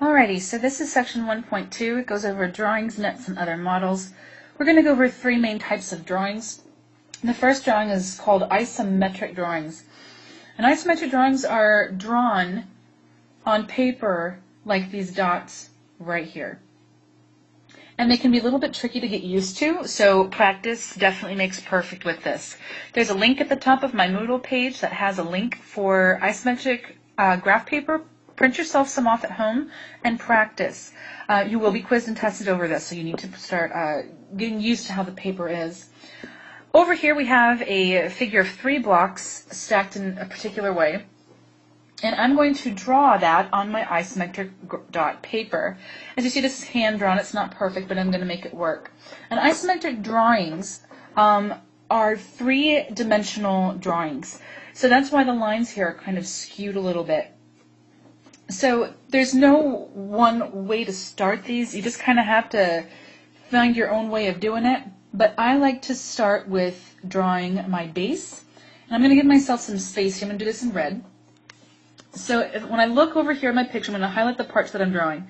Alrighty, so this is section 1.2. It goes over drawings, nets, and other models. We're going to go over three main types of drawings. The first drawing is called isometric drawings. And isometric drawings are drawn on paper like these dots right here. And they can be a little bit tricky to get used to, so practice definitely makes perfect with this. There's a link at the top of my Moodle page that has a link for isometric uh, graph paper Print yourself some off at home and practice. Uh, you will be quizzed and tested over this, so you need to start uh, getting used to how the paper is. Over here we have a figure of three blocks stacked in a particular way. And I'm going to draw that on my isometric dot paper. As you see, this is hand drawn. It's not perfect, but I'm going to make it work. And isometric drawings um, are three-dimensional drawings. So that's why the lines here are kind of skewed a little bit. So there's no one way to start these. You just kind of have to find your own way of doing it. But I like to start with drawing my base. And I'm going to give myself some space here. I'm going to do this in red. So if, when I look over here at my picture, I'm going to highlight the parts that I'm drawing.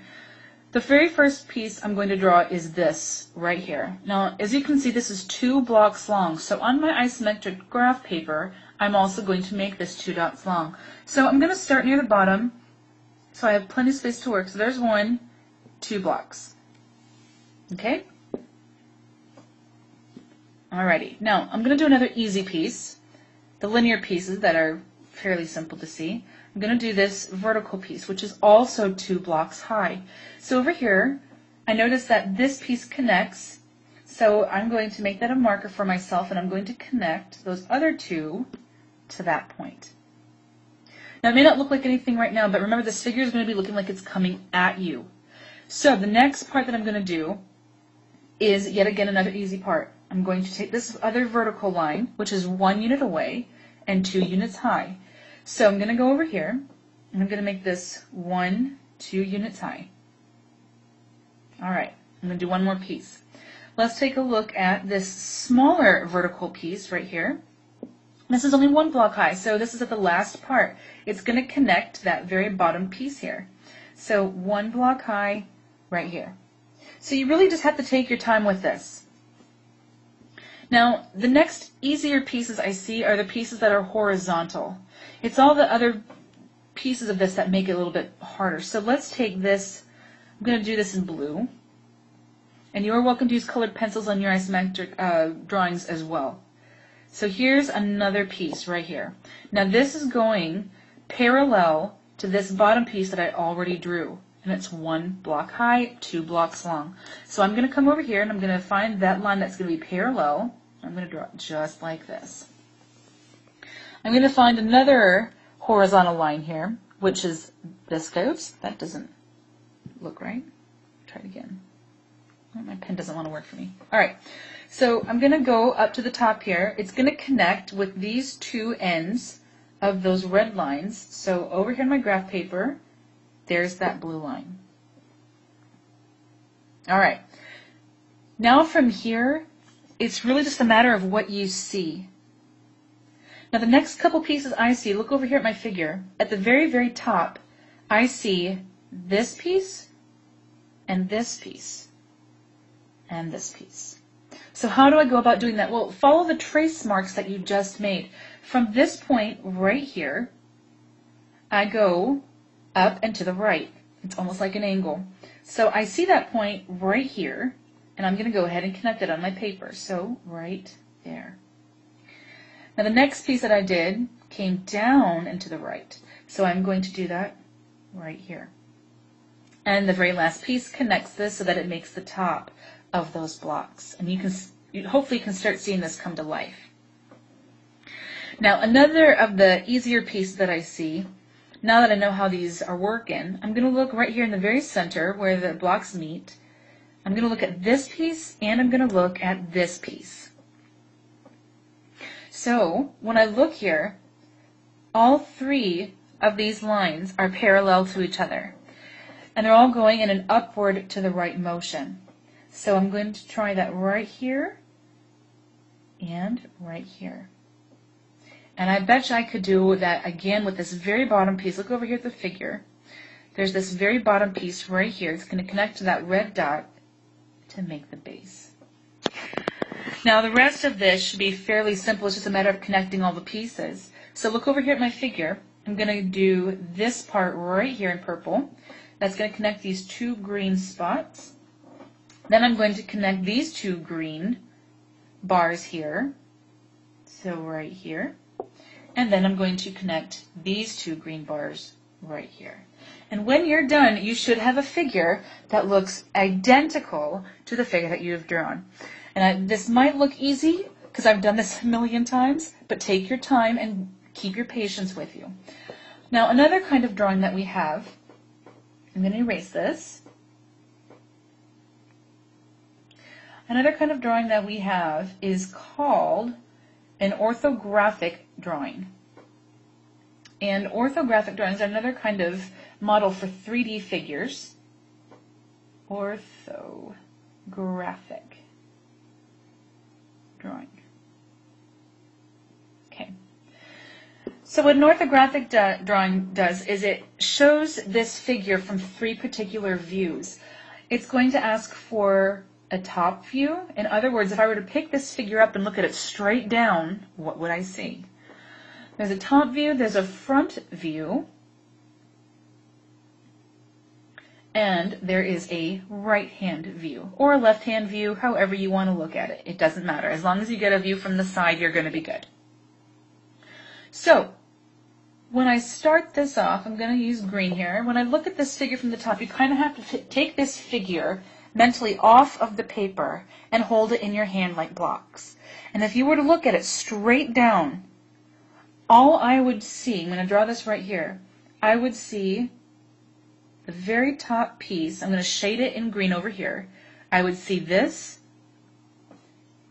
The very first piece I'm going to draw is this right here. Now, as you can see, this is two blocks long. So on my isometric graph paper, I'm also going to make this two dots long. So I'm going to start near the bottom so I have plenty of space to work. So there's one, two blocks. Okay? Alrighty. Now, I'm going to do another easy piece. The linear pieces that are fairly simple to see. I'm going to do this vertical piece, which is also two blocks high. So over here, I notice that this piece connects. So I'm going to make that a marker for myself, and I'm going to connect those other two to that point. Now, it may not look like anything right now, but remember this figure is going to be looking like it's coming at you. So the next part that I'm going to do is yet again another easy part. I'm going to take this other vertical line, which is one unit away and two units high. So I'm going to go over here, and I'm going to make this one, two units high. All right, I'm going to do one more piece. Let's take a look at this smaller vertical piece right here. This is only one block high, so this is at the last part. It's going to connect that very bottom piece here. So one block high right here. So you really just have to take your time with this. Now, the next easier pieces I see are the pieces that are horizontal. It's all the other pieces of this that make it a little bit harder. So let's take this, I'm going to do this in blue. And you are welcome to use colored pencils on your isometric uh, drawings as well. So here's another piece right here. Now this is going parallel to this bottom piece that I already drew. And it's one block high, two blocks long. So I'm going to come over here and I'm going to find that line that's going to be parallel. I'm going to draw it just like this. I'm going to find another horizontal line here, which is this. Oops, that doesn't look right. Try it again. My pen doesn't want to work for me. All right. So I'm going to go up to the top here. It's going to connect with these two ends of those red lines. So over here in my graph paper, there's that blue line. All right. Now from here, it's really just a matter of what you see. Now the next couple pieces I see, look over here at my figure. At the very, very top, I see this piece and this piece and this piece. So how do I go about doing that? Well, follow the trace marks that you just made. From this point right here, I go up and to the right. It's almost like an angle. So I see that point right here, and I'm going to go ahead and connect it on my paper. So right there. Now the next piece that I did came down and to the right. So I'm going to do that right here. And the very last piece connects this so that it makes the top of those blocks. And you can you hopefully can start seeing this come to life. Now, another of the easier pieces that I see, now that I know how these are working, I'm going to look right here in the very center where the blocks meet. I'm going to look at this piece and I'm going to look at this piece. So, when I look here, all three of these lines are parallel to each other. And they're all going in an upward to the right motion. So I'm going to try that right here and right here. And I bet you I could do that again with this very bottom piece. Look over here at the figure. there's this very bottom piece right here. It's going to connect to that red dot to make the base. Now the rest of this should be fairly simple. It's just a matter of connecting all the pieces. So look over here at my figure. I'm going to do this part right here in purple. That's going to connect these two green spots. Then I'm going to connect these two green bars here. So right here. And then I'm going to connect these two green bars right here. And when you're done, you should have a figure that looks identical to the figure that you have drawn. And I, this might look easy because I've done this a million times, but take your time and keep your patience with you. Now, another kind of drawing that we have, I'm going to erase this. Another kind of drawing that we have is called an orthographic drawing. And orthographic drawings are another kind of model for 3D figures. Orthographic drawing. Okay. So what an orthographic drawing does is it shows this figure from three particular views. It's going to ask for a top view. In other words, if I were to pick this figure up and look at it straight down, what would I see? There's a top view, there's a front view, and there is a right-hand view, or a left-hand view, however you want to look at it. It doesn't matter. As long as you get a view from the side, you're going to be good. So, when I start this off, I'm going to use green here. When I look at this figure from the top, you kind of have to take this figure mentally off of the paper and hold it in your hand like blocks. And if you were to look at it straight down, all I would see, I'm going to draw this right here, I would see the very top piece, I'm going to shade it in green over here, I would see this,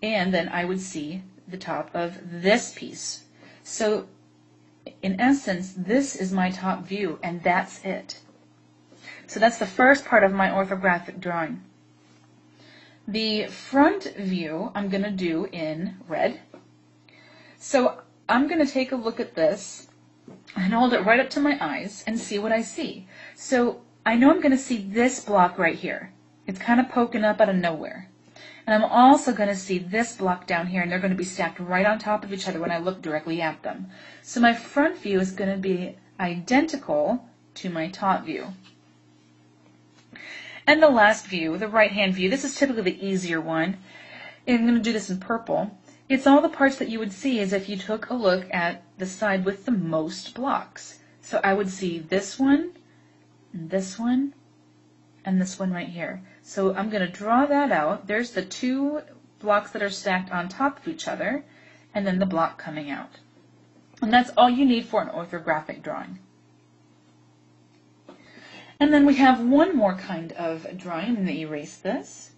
and then I would see the top of this piece. So in essence, this is my top view, and that's it. So that's the first part of my orthographic drawing. The front view I'm going to do in red. So I'm going to take a look at this and hold it right up to my eyes and see what I see. So I know I'm going to see this block right here. It's kind of poking up out of nowhere. And I'm also going to see this block down here, and they're going to be stacked right on top of each other when I look directly at them. So my front view is going to be identical to my top view. And the last view, the right-hand view, this is typically the easier one. I'm going to do this in purple. It's all the parts that you would see as if you took a look at the side with the most blocks. So I would see this one, this one, and this one right here. So I'm going to draw that out. There's the two blocks that are stacked on top of each other, and then the block coming out. And that's all you need for an orthographic drawing. And then we have one more kind of drawing. I'm going to erase this,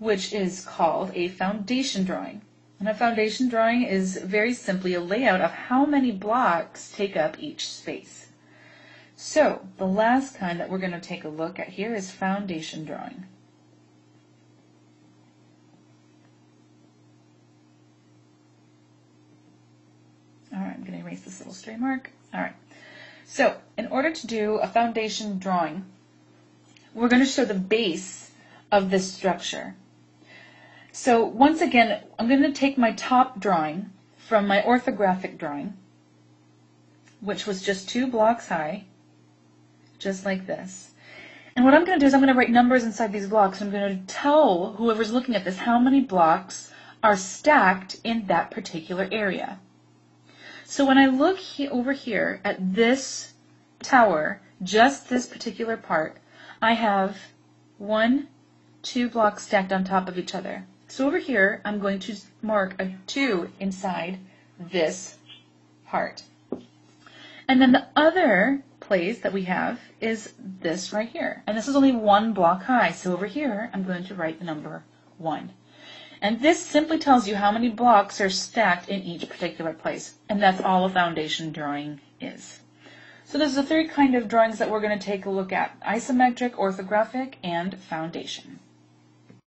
which is called a foundation drawing. And a foundation drawing is very simply a layout of how many blocks take up each space. So the last kind that we're going to take a look at here is foundation drawing. All right, I'm going to erase this little stray mark. All right. So in order to do a foundation drawing, we're going to show the base of this structure. So once again, I'm going to take my top drawing from my orthographic drawing, which was just two blocks high, just like this. And what I'm going to do is I'm going to write numbers inside these blocks. I'm going to tell whoever's looking at this how many blocks are stacked in that particular area. So when I look he over here at this tower, just this particular part, I have one, two blocks stacked on top of each other. So over here, I'm going to mark a 2 inside this part. And then the other place that we have is this right here. And this is only one block high. So over here, I'm going to write the number 1. And this simply tells you how many blocks are stacked in each particular place. And that's all a foundation drawing is. So there's the three kind of drawings that we're going to take a look at. Isometric, orthographic, and foundation.